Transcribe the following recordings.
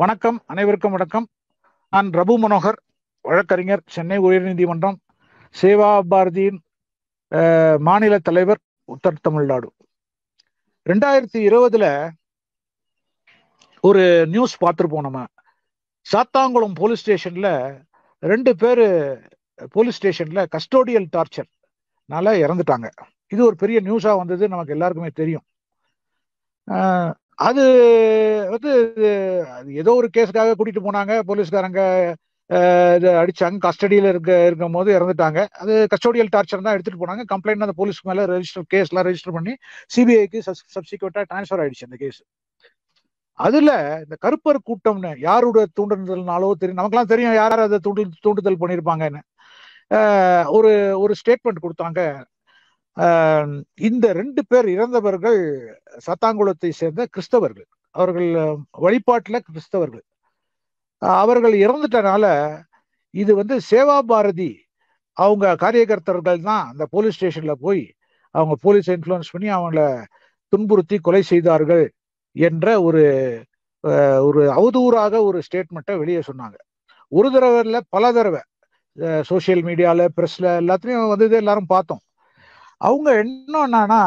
வணக்கம். அனைவருக்கும் வணக்கம். நான் ரபு மனோகர் வழக்கறிஞர் சென்னை உயர்நீதிமன்றம் சேவா பாரதியின் மாநில தலைவர் உத்தர் தமிழ்நாடு. ரெண்டாயிரத்தி இருபதுல ஒரு நியூஸ் பார்த்துருப்போம் நம்ம. சாத்தாங்குளம் போலீஸ் ஸ்டேஷன்ல ரெண்டு பேரு போலீஸ் ஸ்டேஷன்ல கஸ்டோடியல் டார்ச்சர்னால இறந்துட்டாங்க. இது ஒரு பெரிய நியூஸா வந்தது நமக்கு எல்லாருக்குமே தெரியும். அது வந்து அது ஏதோ ஒரு கேஸுக்காக கூட்டிட்டு போனாங்க. போலீஸ்காரங்க இது அடிச்சாங்க. கஸ்டடியில் இருக்க இருக்கும் போது இறந்துட்டாங்க. அது கஸ்டோடியல் டார்ச்சர் தான் எடுத்துட்டு போனாங்க. கம்ப்ளைண்ட் அந்த போலீஸ்க்கு மேல ரெஜிஸ்டர் கேஸ்லாம் ரெஜிஸ்டர் பண்ணி சிபிஐக்கு சப்சிக்வெண்டா டிரான்ஸ்ஃபர் ஆயிடுச்சு அந்த கேஸ். அதுல இந்த கருப்பர் கூட்டம்னு யாரோட தூண்டுதல்னாலோ தெரியும் நமக்குலாம் தெரியும் யார் அதை தூண்டு தூண்டுதல் பண்ணியிருப்பாங்கன்னு ஒரு ஒரு ஸ்டேட்மெண்ட் கொடுத்தாங்க. இந்த ரெண்டு பேர் இறந்தவர்கள் சத்தாங்குளத்தை சேர்ந்த கிறிஸ்தவர்கள். அவர்கள் வழிபாட்டில் கிறிஸ்தவர்கள். அவர்கள் இறந்துட்டனால இது வந்து சேவா பாரதி அவங்க காரியகர்த்தர்கள் தான் அந்த போலீஸ் ஸ்டேஷன்ல போய் அவங்க போலீஸ் இன்ஃப்ளூயன்ஸ் பண்ணி அவங்கள துன்புறுத்தி கொலை செய்தார்கள் என்ற ஒரு ஒரு அவதூறாக ஒரு ஸ்டேட்மெண்ட்டை வெளியே சொன்னாங்க. ஒரு தடவை இல்லை பல தடவை சோசியல் மீடியாவில் பிரஸ்ல எல்லாத்துலேயும் வந்து இது எல்லாரும் பார்த்தோம். அவங்க என்ன என்னன்னா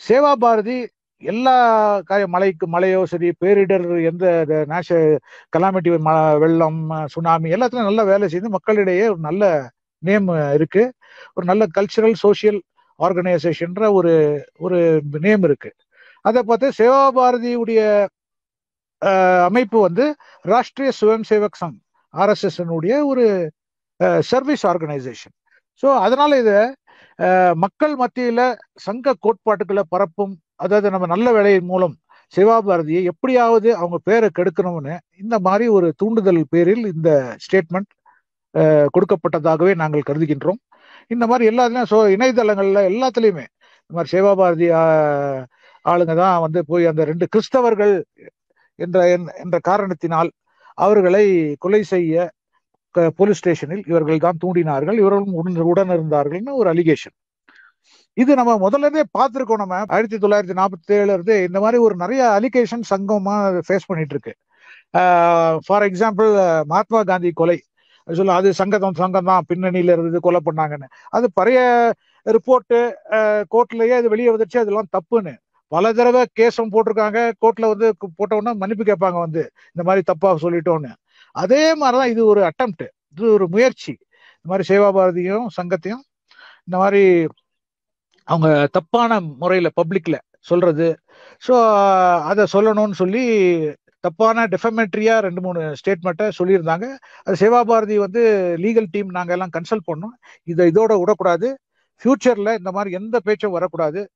சேவா பாரதி எல்லா காரிய மலைக்கு மலையோ சரி பேரிடர் எந்த நேஷ கலாமிட்டி வெள்ளம் சுனாமி எல்லாத்துலயும் நல்லா வேலை செய்து மக்களிடையே ஒரு நல்ல நேம் இருக்கு. ஒரு நல்ல கல்ச்சுரல் சோசியல் ஆர்கனைசேஷன்ற ஒரு ஒரு நேம் இருக்கு. அதை பார்த்து சேவா பாரதியுடைய அமைப்பு வந்து ராஷ்டிரிய சுயம் சேவக் சங் ஆர்எஸ்எஸ் ஒரு சர்வீஸ் ஆர்கனைசேஷன் ஸோ அதனால இதை மக்கள் மத்தியில சங்க கோட்பாட்டுகளை பரப்பும் அதாவது நம்ம நல்ல வேலையின் மூலம் சிவாபாரதியை எப்படியாவது அவங்க பேரை கெடுக்கணும்னு இந்த மாதிரி ஒரு தூண்டுதல் பேரில் இந்த ஸ்டேட்மெண்ட் கொடுக்கப்பட்டதாகவே நாங்கள் கருதுகின்றோம். இந்த மாதிரி எல்லாத்துலயும் ஸோ இணையதளங்கள்ல எல்லாத்துலயுமே இந்த மாதிரி சிவாபாரதி ஆளுங்க தான் வந்து போய் அந்த ரெண்டு கிறிஸ்தவர்கள் என்ற என்ற காரணத்தினால் அவர்களை கொலை செய்ய போலீஸ் ஸ்டேஷனில் இவர்கள் தான் தூண்டினார்கள் இவர்களும் உடன் உடன் இருந்தார்கள்னு ஒரு அலிகேஷன் இது நம்ம முதல்ல இருந்தே பார்த்திருக்கோம் நம்ம. ஆயிரத்தி தொள்ளாயிரத்தி நாற்பத்தி ஏழுல இருந்து இந்த மாதிரி ஒரு நிறைய அலிகேஷன் சங்கமா ஃபேஸ் பண்ணிட்டு இருக்கு ஃபார் எக்ஸாம்பிள் மகாத்மா காந்தி கொலை. சொல்ல அது சங்கதம் சங்கம் தான் பின்னணியில இருந்து கொலை பண்ணாங்கன்னு. அது பழைய ரிப்போர்ட்டு கோர்ட்லயே அது வெளியே வந்துருச்சு. அதெல்லாம் தப்புன்னு. பல தடவை கேஸும் போட்டிருக்காங்க. கோர்ட்ல வந்து கு- மன்னிப்பு கேட்பாங்க வந்து. இந்த மாதிரி தப்பா சொல்லிட்டோன்னு. அதே மாதிரிதான் இது ஒரு அட்டம்ப்ட் இது ஒரு முயற்சி. இந்த மாதிரி சேவா பாரதியும் சங்கத்தையும் இந்த மாதிரி அவங்க தப்பான முறையில பப்ளிக்ல சொல்றது. ஸோ அதை சொல்லணும்னு சொல்லி தப்பான டெஃபமெட்ரியா ரெண்டு மூணு ஸ்டேட்மெண்ட்டை சொல்லியிருந்தாங்க. அது சேவா பாரதி வந்து லீகல் டீம் நாங்கள் எல்லாம் கன்சல்ட் பண்ணோம். இதை இதோட விடக்கூடாது. ஃபியூச்சர்ல இந்த மாதிரி எந்த பேச்சும் வரக்கூடாது.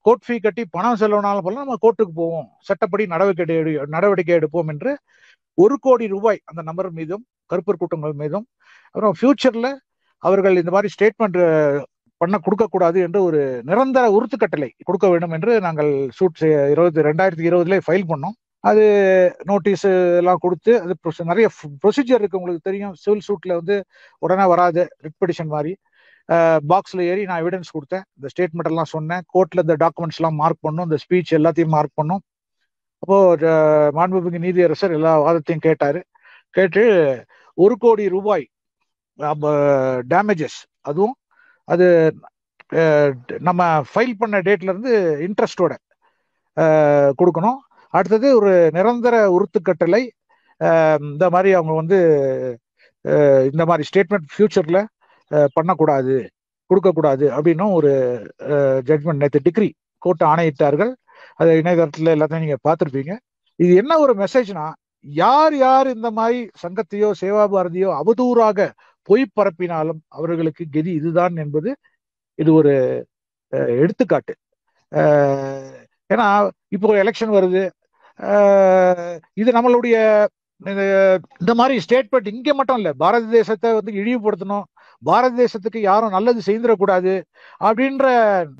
கோர்ட் ஃபீ கட்டி பணம் செல்லணும்னாலும் போல நம்ம கோர்ட்டுக்கு போவோம். சட்டப்படி நடவடிக்கை எடு- நடவடிக்கை எடுப்போம் என்று ஒரு கோடி ரூபாய் அந்த நபர் மீதும் கருப்பர் கூட்டங்கள் மீதும். அப்புறம் ஃபியூச்சர்ல அவர்கள் இந்த மாதிரி ஸ்டேட்மெண்ட் பண்ண கொடுக்கக்கூடாது என்று ஒரு நிரந்தர உறுத்துக்கட்டளை கொடுக்க வேண்டும் என்று நாங்கள் சூட் செய்ய- இருபது ரெண்டாயிரத்தி இருபதுல ஃபைல் பண்ணோம். அது நோட்டீஸ் எல்லாம் கொடுத்து அது நிறைய ப்ரொசீஜர் இருக்கு உங்களுக்கு தெரியும். சிவில் சூட்ல வந்து உடனே வராது ரிட் பெடிஷன் மாதிரி. பாக்ஸ்ல ஏறி நான் எவிடன்ஸ் கொடுத்தேன். இந்த ஸ்டேட்மெண்ட் எல்லாம் சொன்னேன். கோர்ட்ல இந்த டாக்குமெண்ட்ஸ் எல்லாம் மார்க் பண்ணும். இந்த ஸ்பீச் எல்லாத்தையும் மார்க் பண்ணும். அப்போ மாண்புமிகு நீதியரசர் எல்லா வாதத்தையும் கேட்டாரு. கேட்டு ஒரு கோடி ரூபாய் டேமேஜஸ் அதுவும் அது நம்ம ஃபைல் பண்ண டேட்ல இருந்து இன்ட்ரெஸ்டோட கொடுக்கணும். அடுத்தது ஒரு நிரந்தர உறுத்துக்கட்டளை இந்த மாதிரி அவங்க வந்து இந்த மாதிரி ஸ்டேட்மெண்ட் ஃபியூச்சர்ல பண்ணக்கூடாது கொடுக்கக்கூடாது அப்படின்னும் ஒரு ஜட்மெண்ட் நேற்று டிகிரி கோர்ட் ஆணையிட்டார்கள். அது இணையதளத்துல எல்லாத்தையும் நீங்க பார்த்துருப்பீங்க. இது என்ன ஒரு மெசேஜ்னா யார் யார் இந்த மாதிரி சங்கத்தையோ சேவா பாரதியோ அவதூறாக பொய் பரப்பினாலும் அவர்களுக்கு கெதி இதுதான் என்பது இது ஒரு எடுத்துக்காட்டு. ஏன்னா இப்போ எலெக்ஷன் வருது. இது நம்மளுடைய இந்த- இந்த மாதிரி ஸ்டேட்மெண்ட் இங்க மட்டும் இல்லை பாரத தேசத்தை வந்து இழிவுபடுத்தணும் பாரத தேசத்துக்கு யாரும் நல்லது செய்திடக்கூடாது அப்படின்ற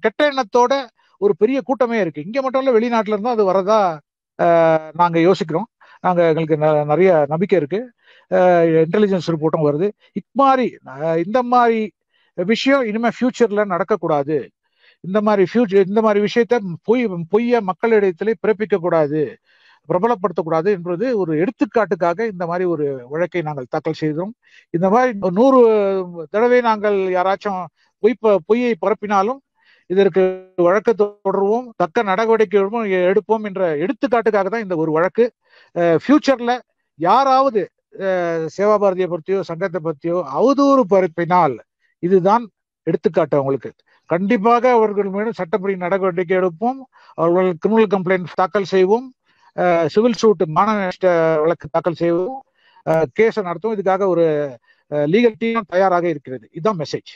கெட்ட எண்ணத்தோட ஒரு பெரிய கூட்டமே இருக்கு. இங்க மட்டும் இல்ல வெளிநாட்டுல இருந்தும் அது வரதா அஹ், நாங்க யோசிக்கிறோம். நாங்க எங்களுக்கு ந- நிறைய நம்பிக்கை இருக்கு. இன்டெலிஜென்ஸ் ரிப்போர்ட்டும் வருது. இம்மாதிரி மாதிரி இந்த மாதிரி விஷயம் இனிமே ஃபியூச்சர்ல நடக்கக்கூடாது. இந்த மாதிரி ஃபியூச்சர் இந்த மாதிரி விஷயத்த பொய் பொய்ய மக்களிடத்திலே பிறப்பிக்க கூடாது பிரபலப்படுத்தக்கூடாது என்பது ஒரு எடுத்துக்காட்டுக்காக இந்த மாதிரி ஒரு வழக்கை நாங்கள் தாக்கல் செய்தோம். இந்த மாதிரி நூறு தடவை நாங்கள் யாராச்சும் பொய் பொய்யை பரப்பினாலும் இதற்கு வழக்கு தொடர்வோம் தக்க நடவடிக்கைகளும் எடுப்போம் என்ற எடுத்துக்காட்டுக்காக தான் இந்த ஒரு வழக்கு. ஃபியூச்சர்ல யாராவது சேவா பாரதியை பற்றியோ சங்கத்தை பற்றியோ அவதூறு பரப்பினால் இதுதான் எடுத்துக்காட்டு அவங்களுக்கு. கண்டிப்பாக அவர்கள் மீண்டும் சட்டப்படி நடவடிக்கை எடுப்போம். அவர்கள் கிரிமினல் கம்ப்ளைண்ட் தாக்கல் செய்வோம். சிவில் சூட் மான வழக்கு தாக்கல் செய்வோம். கேஸை நடத்தும் இதுக்காக ஒரு லீகல் டீம் தயாராக இருக்கிறது. இதுதான் மெசேஜ்